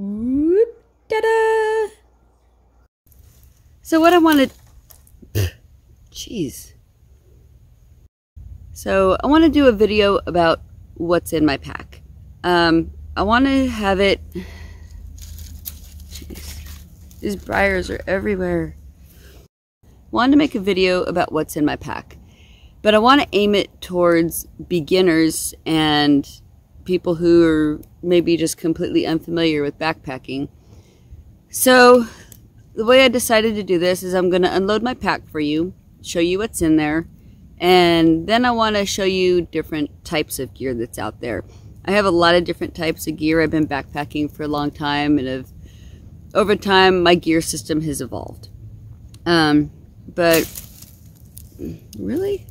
Whoop, ta-da! So what I wanted, jeez. So I want to do a video about what's in my pack. Um, I want to have it. Jeez, these briars are everywhere. wanted to make a video about what's in my pack, but I want to aim it towards beginners and people who are maybe just completely unfamiliar with backpacking. So the way I decided to do this is I'm going to unload my pack for you, show you what's in there, and then I want to show you different types of gear that's out there. I have a lot of different types of gear. I've been backpacking for a long time and have, over time my gear system has evolved. Um, but really,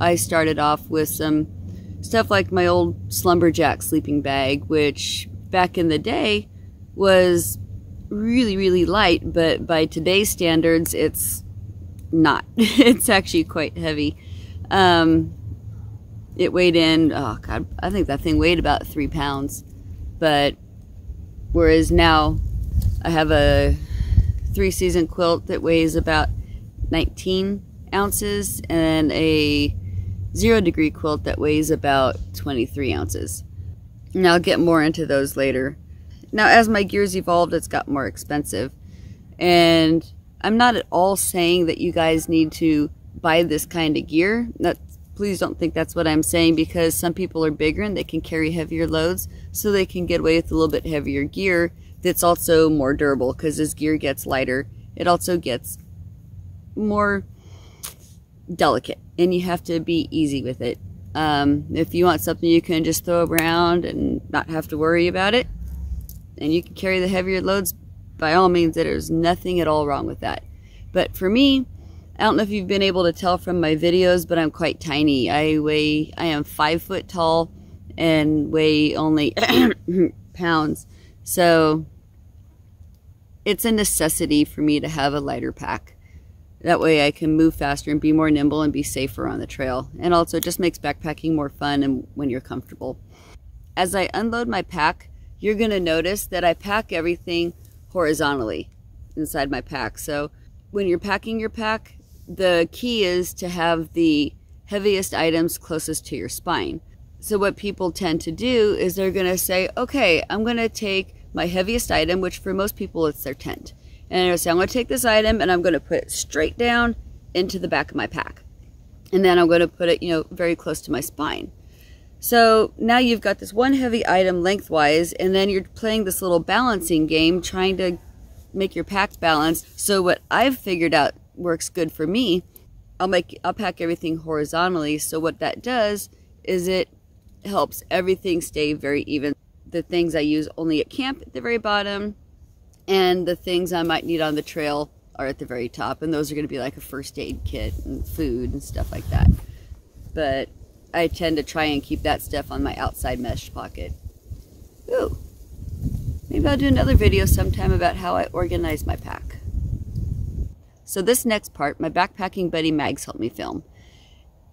I started off with some stuff like my old Slumberjack sleeping bag, which back in the day was really, really light, but by today's standards, it's not. it's actually quite heavy. Um, it weighed in, oh God, I think that thing weighed about three pounds. But whereas now I have a three season quilt that weighs about 19 ounces and a zero degree quilt that weighs about 23 ounces. And I'll get more into those later. Now, as my gears evolved, it's got more expensive. And I'm not at all saying that you guys need to buy this kind of gear. That, please don't think that's what I'm saying because some people are bigger and they can carry heavier loads, so they can get away with a little bit heavier gear that's also more durable because as gear gets lighter, it also gets more delicate and you have to be easy with it. Um, if you want something you can just throw around and not have to worry about it, and you can carry the heavier loads, by all means, there's nothing at all wrong with that. But for me, I don't know if you've been able to tell from my videos, but I'm quite tiny. I weigh, I am five foot tall and weigh only pounds. So it's a necessity for me to have a lighter pack. That way I can move faster and be more nimble and be safer on the trail. And also it just makes backpacking more fun and when you're comfortable. As I unload my pack, you're to notice that I pack everything horizontally inside my pack. So when you're packing your pack, the key is to have the heaviest items closest to your spine. So what people tend to do is they're going to say, okay, I'm going to take my heaviest item, which for most people it's their tent. And to say, I'm to take this item and I'm going to put it straight down into the back of my pack. And then I'm to put it, you know, very close to my spine. So now you've got this one heavy item lengthwise, and then you're playing this little balancing game, trying to make your pack balance. So what I've figured out works good for me, I'll make I'll pack everything horizontally. So what that does is it helps everything stay very even. The things I use only at camp at the very bottom, and the things I might need on the trail are at the very top. And those are going to be like a first aid kit and food and stuff like that. But I tend to try and keep that stuff on my outside mesh pocket. Ooh. Maybe I'll do another video sometime about how I organize my pack. So this next part, my backpacking buddy Mags helped me film.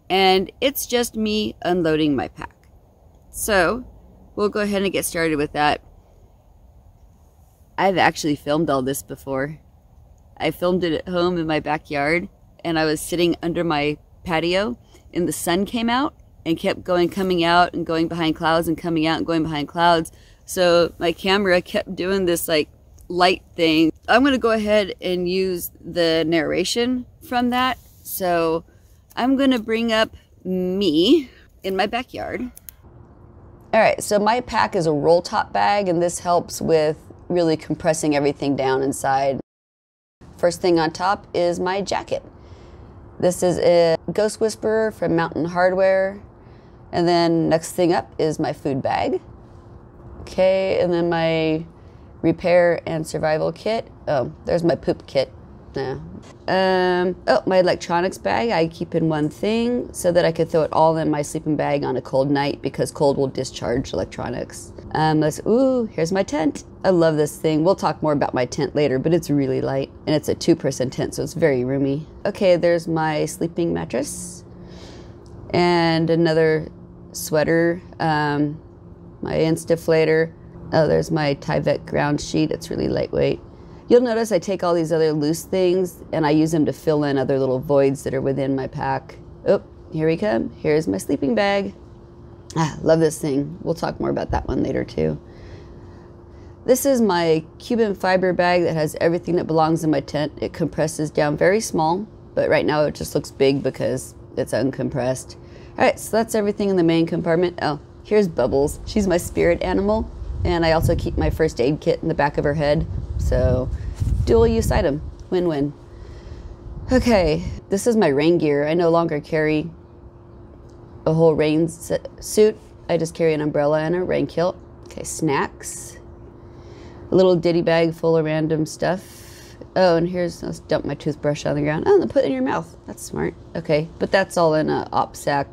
And it's just me unloading my pack. So, we'll go ahead and get started with that. I've actually filmed all this before. I filmed it at home in my backyard, and I was sitting under my patio, and the sun came out, and kept going, coming out and going behind clouds and coming out and going behind clouds. So my camera kept doing this like light thing. I'm going to go ahead and use the narration from that. So I'm going to bring up me in my backyard. All right, so my pack is a roll top bag, and this helps with really compressing everything down inside. First thing on top is my jacket. This is a Ghost Whisperer from Mountain Hardwear. And then next thing up is my food bag. Okay, and then my repair and survival kit. Oh, there's my poop kit. Yeah. Um, oh, my electronics bag I keep in one thing so that I could throw it all in my sleeping bag on a cold night because cold will discharge electronics. Um, let's, ooh, here's my tent. I love this thing. We'll talk more about my tent later, but it's really light and it's a two person tent, so it's very roomy. Okay, there's my sleeping mattress and another sweater, um, my Instaflator, Oh, there's my Tyvek ground sheet. It's really lightweight. You'll notice I take all these other loose things and I use them to fill in other little voids that are within my pack. Oh, here we come. Here's my sleeping bag. Ah, love this thing. We'll talk more about that one later too. This is my Cuben fiber bag that has everything that belongs in my tent. It compresses down very small, but right now it just looks big because it's uncompressed. All right, so that's everything in the main compartment. Oh, here's Bubbles. She's my spirit animal, and I also keep my first aid kit in the back of her head. So, dual use item. Win win. Okay, this is my rain gear. I no longer carry a whole rain suit. I just carry an umbrella and a rain kilt. Okay, snacks. A little ditty bag full of random stuff. Oh, and here's, let's dump my toothbrush on the ground. Oh, and put it in your mouth. That's smart. Okay, but that's all in a OPSAK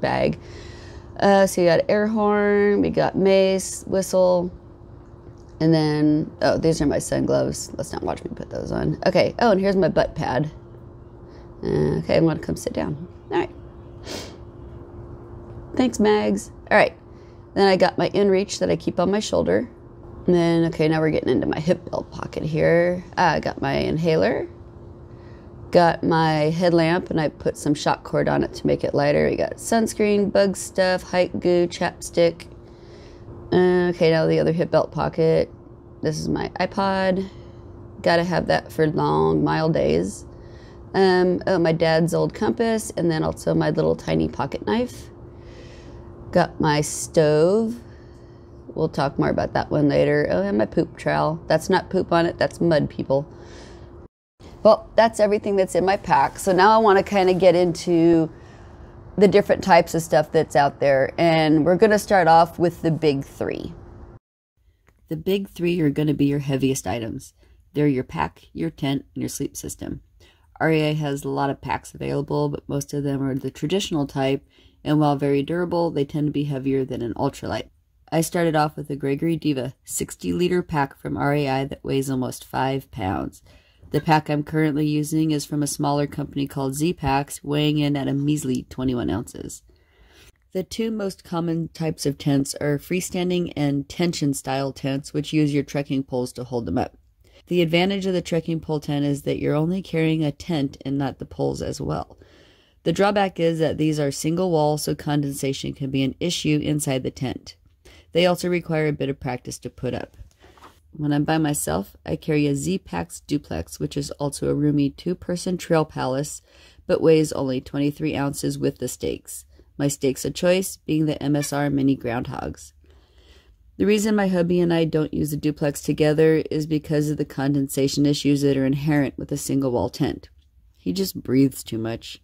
bag. Uh, so you got air horn, we got mace, whistle, and then, oh, these are my sun gloves. Let's not watch me put those on. Okay, oh, and here's my butt pad. Uh, okay, I'm gonna come sit down. All right. Thanks, Mags. All right. Then I got my inReach that I keep on my shoulder. And then, okay, now we're getting into my hip belt pocket here. I got my inhaler. Got my headlamp, and I put some shock cord on it to make it lighter. We got sunscreen, bug stuff, hike goo, chapstick. Uh, okay, now the other hip belt pocket. This is my iPod. Gotta have that for long, mile days. Um, oh, my dad's old compass, and then also my little tiny pocket knife. Got my stove. We'll talk more about that one later. Oh, and my poop trowel. That's not poop on it, that's mud, people. Well, that's everything that's in my pack. So now I want to kind of get into the different types of stuff that's out there. And we're going to start off with the big three. The big three are going to be your heaviest items. They're your pack, your tent, and your sleep system. REI has a lot of packs available, but most of them are the traditional type, and while very durable, they tend to be heavier than an ultralight. I started off with a Gregory Deva 60 liter pack from REI that weighs almost 5 pounds. The pack I'm currently using is from a smaller company called Zpacks, weighing in at a measly 21 ounces. The two most common types of tents are freestanding and tension style tents, which use your trekking poles to hold them up. The advantage of the trekking pole tent is that you're only carrying a tent and not the poles as well. The drawback is that these are single wall, so condensation can be an issue inside the tent. They also require a bit of practice to put up. When I'm by myself, I carry a Zpacks Duplex, which is also a roomy two-person trail palace, but weighs only 23 ounces with the stakes. My stakes of choice being the MSR Mini Groundhogs. The reason my hubby and I don't use the duplex together is because of the condensation issues that are inherent with a single wall tent. He just breathes too much.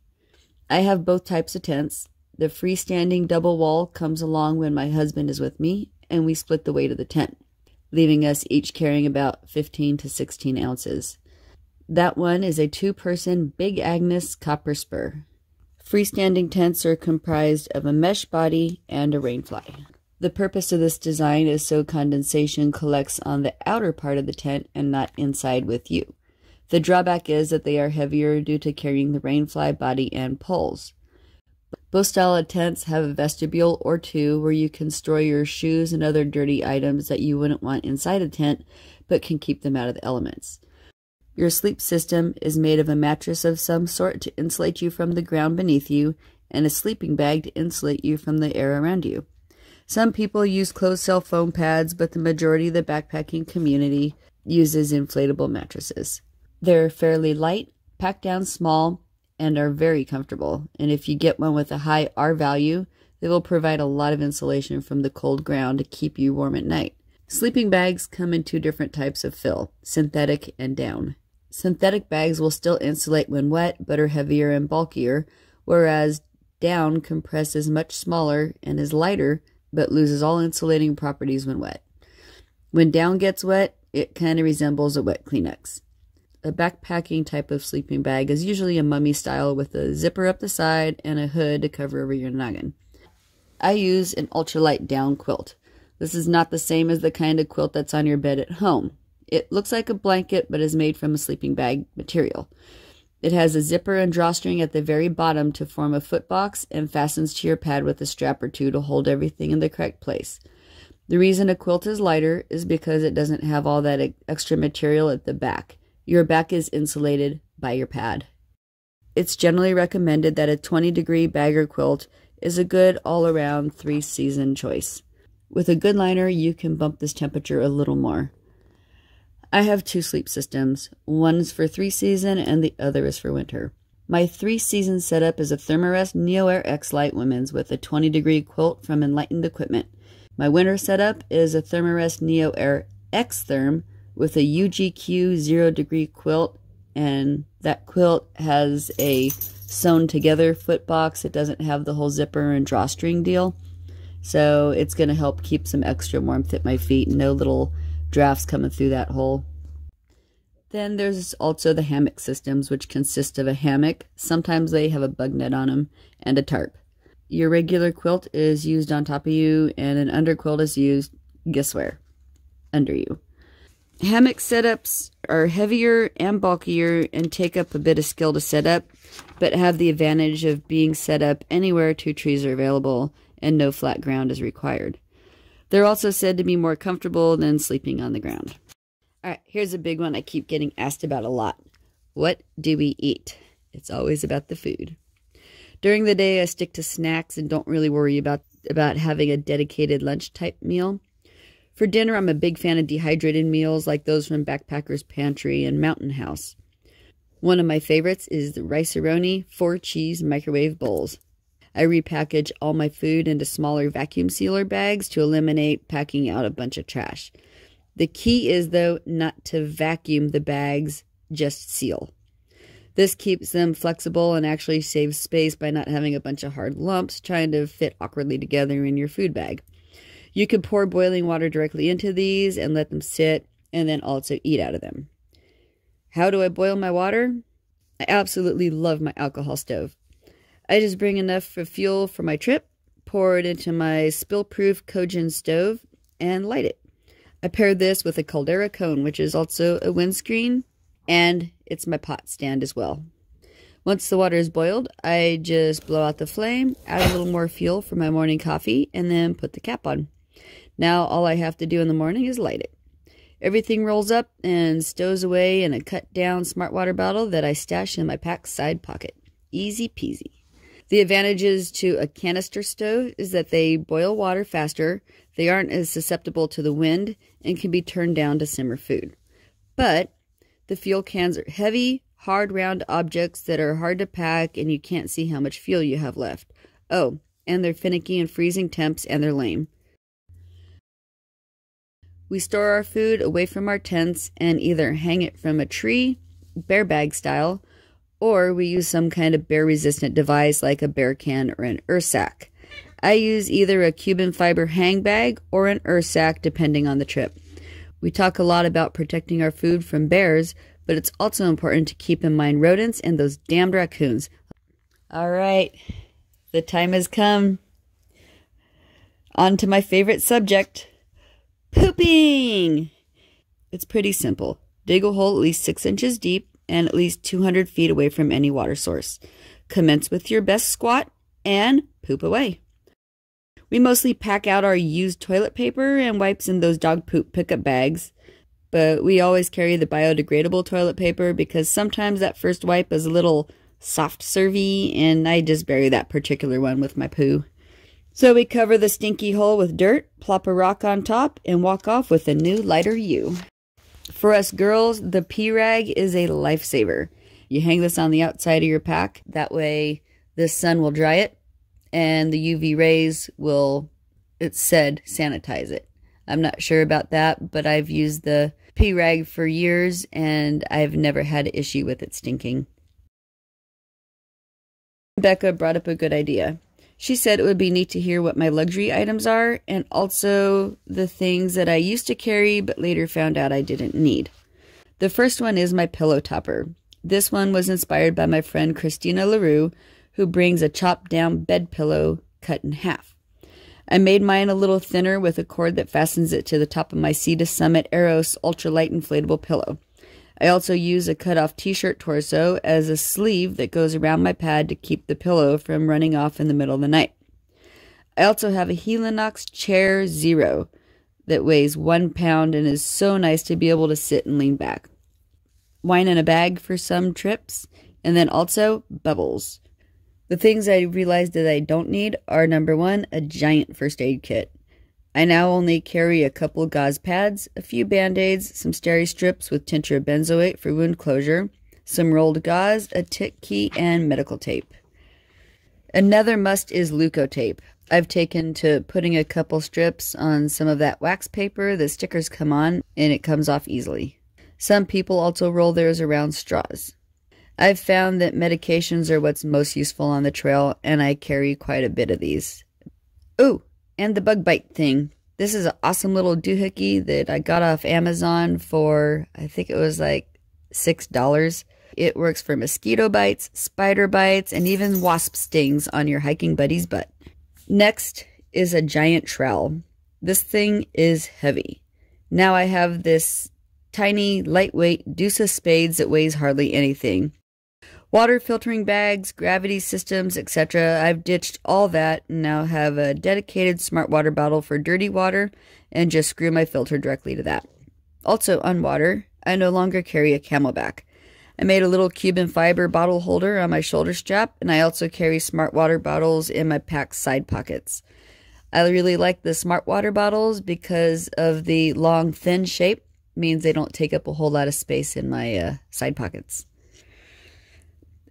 I have both types of tents. The freestanding double wall comes along when my husband is with me, and we split the weight of the tent, leaving us each carrying about 15 to 16 ounces. That one is a two person Big Agnes copper spur. Freestanding tents are comprised of a mesh body and a rainfly. The purpose of this design is so condensation collects on the outer part of the tent and not inside with you. The drawback is that they are heavier due to carrying the rainfly body and poles. Both style of tents have a vestibule or two where you can store your shoes and other dirty items that you wouldn't want inside a tent, but can keep them out of the elements. Your sleep system is made of a mattress of some sort to insulate you from the ground beneath you, and a sleeping bag to insulate you from the air around you. Some people use closed cell foam pads, but the majority of the backpacking community uses inflatable mattresses. They're fairly light, packed down small, and are very comfortable. And if you get one with a high R value, they will provide a lot of insulation from the cold ground to keep you warm at night. Sleeping bags come in two different types of fill, synthetic and down. Synthetic bags will still insulate when wet, but are heavier and bulkier, whereas down compresses much smaller and is lighter, but loses all insulating properties when wet. When down gets wet, it kind of resembles a wet Kleenex. A backpacking type of sleeping bag is usually a mummy style with a zipper up the side and a hood to cover over your noggin. I use an ultralight down quilt. This is not the same as the kind of quilt that's on your bed at home. It looks like a blanket but is made from a sleeping bag material. It has a zipper and drawstring at the very bottom to form a footbox and fastens to your pad with a strap or two to hold everything in the correct place. The reason a quilt is lighter is because it doesn't have all that extra material at the back. Your back is insulated by your pad. It's generally recommended that a 20 degree bagger quilt is a good all around three season choice. With a good liner, you can bump this temperature a little more. I have two sleep systems. One's for three season and the other is for winter. My three season setup is a Thermarest NeoAir XLite Women's with a 20 degree quilt from Enlightened Equipment. My winter setup is a Thermarest NeoAir XTherm with a UGQ zero degree quilt and that quilt has a sewn together foot box. It doesn't have the whole zipper and drawstring deal. So it's going to help keep some extra warmth at my feet. No little drafts coming through that hole. Then there's also the hammock systems, which consist of a hammock. Sometimes they have a bug net on them and a tarp. Your regular quilt is used on top of you, and an under quilt is used, guess where? Under you. Hammock setups are heavier and bulkier and take up a bit of skill to set up, but have the advantage of being set up anywhere two trees are available and no flat ground is required. They're also said to be more comfortable than sleeping on the ground. All right, here's a big one I keep getting asked about a lot. What do we eat? It's always about the food. During the day, I stick to snacks and don't really worry about, about having a dedicated lunch type meal. For dinner, I'm a big fan of dehydrated meals like those from Backpacker's Pantry and Mountain House. One of my favorites is the Rice-A-Roni four cheese microwave bowls. I repackage all my food into smaller vacuum sealer bags to eliminate packing out a bunch of trash. The key is, though, not to vacuum the bags, just seal. This keeps them flexible and actually saves space by not having a bunch of hard lumps trying to fit awkwardly together in your food bag. You can pour boiling water directly into these and let them sit and then also eat out of them. How do I boil my water? I absolutely love my alcohol stove. I just bring enough for fuel for my trip, pour it into my spill-proof Kojin stove, and light it. I paired this with a Caldera cone, which is also a windscreen, and it's my pot stand as well. Once the water is boiled, I just blow out the flame, add a little more fuel for my morning coffee, and then put the cap on. Now all I have to do in the morning is light it. Everything rolls up and stows away in a cut down smart water bottle that I stash in my pack side pocket. Easy peasy. The advantages to a canister stove is that they boil water faster, they aren't as susceptible to the wind, and can be turned down to simmer food. But the fuel cans are heavy, hard round objects that are hard to pack and you can't see how much fuel you have left. Oh, and they're finicky and freezing temps and they're lame. We store our food away from our tents and either hang it from a tree, bear bag style, or we use some kind of bear resistant device like a bear can or an Ursack. I use either a Cuben fiber hang bag or an Ursack depending on the trip. We talk a lot about protecting our food from bears, but it's also important to keep in mind rodents and those damned raccoons. All right, the time has come. On to my favorite subject pooping. It's pretty simple. Dig a hole at least six inches deep and at least 200 feet away from any water source. Commence with your best squat and poop away. We mostly pack out our used toilet paper and wipes in those dog poop pickup bags, but we always carry the biodegradable toilet paper because sometimes that first wipe is a little soft servy and I just bury that particular one with my poo. So we cover the stinky hole with dirt, plop a rock on top, and walk off with a new lighter you. For us girls, the pee rag is a lifesaver. You hang this on the outside of your pack. That way the sun will dry it and the UV rays will, it's said, sanitize it. I'm not sure about that, but I've used the pee rag for years and I've never had an issue with it stinking. Becca brought up a good idea. She said it would be neat to hear what my luxury items are and also the things that I used to carry but later found out I didn't need. The first one is my pillow topper. This one was inspired by my friend Christina LaRue, who brings a chopped down bed pillow cut in half. I made mine a little thinner with a cord that fastens it to the top of my Sea to Summit Aeros ultralight inflatable pillow. I also use a cut off t shirt torso as a sleeve that goes around my pad to keep the pillow from running off in the middle of the night. I also have a Helinox Chair Zero. that weighs one pound and is so nice to be able to sit and lean back. Wine in a bag for some trips, and then also bubbles. The things I realized that I don't need are number one, a giant first aid kit. I now only carry a couple gauze pads, a few band aids, some steri strips with tincture benzoate for wound closure, some rolled gauze, a tick key, and medical tape. Another must is leukotape. I've taken to putting a couple strips on some of that wax paper the stickers come on and it comes off easily. Some people also roll theirs around straws. I've found that medications are what's most useful on the trail and I carry quite a bit of these. Ooh, and the bug bite thing. This is an awesome little doohickey that I got off Amazon for, I think it was like $6. It works for mosquito bites, spider bites, and even wasp stings on your hiking buddy's butt. Next is a giant trowel. This thing is heavy. Now I have this tiny, lightweight deuce of spades that weighs hardly anything. Water filtering bags, gravity systems, etc. I've ditched all that and now have a dedicated smart water bottle for dirty water and just screw my filter directly to that. Also, on water, I no longer carry a CamelBak. I made a little Cuben fiber bottle holder on my shoulder strap, and I also carry smart water bottles in my pack side pockets. I really like the smart water bottles because of the long, thin shape. means they don't take up a whole lot of space in my uh, side pockets.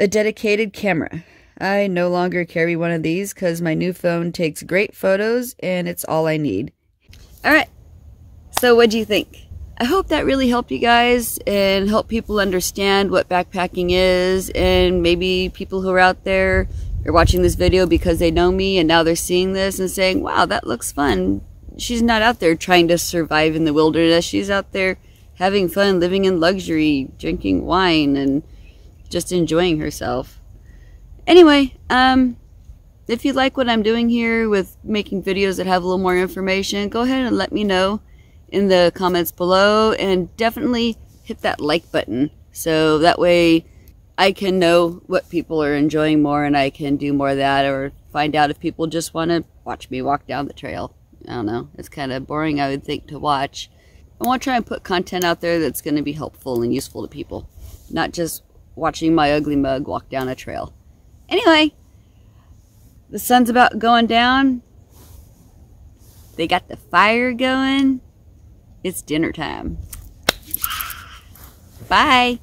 A dedicated camera. I no longer carry one of these because my new phone takes great photos and it's all I need. All right. So, what do you think? I hope that really helped you guys and help people understand what backpacking is and maybe people who are out there are watching this video because they know me and now they're seeing this and saying, wow, that looks fun. She's not out there trying to survive in the wilderness. She's out there having fun, living in luxury, drinking wine and just enjoying herself. Anyway, um, if you like what I'm doing here with making videos that have a little more information, go ahead and let me know in the comments below and definitely hit that like button so that way I can know what people are enjoying more and I can do more of that or find out if people just want to watch me walk down the trail. I don't know. It's kind of boring, I would think, to watch. I want to try and put content out there that's going to be helpful and useful to people, not just watching my ugly mug walk down a trail. Anyway, the sun's about going down. They got the fire going. It's dinner time. Bye.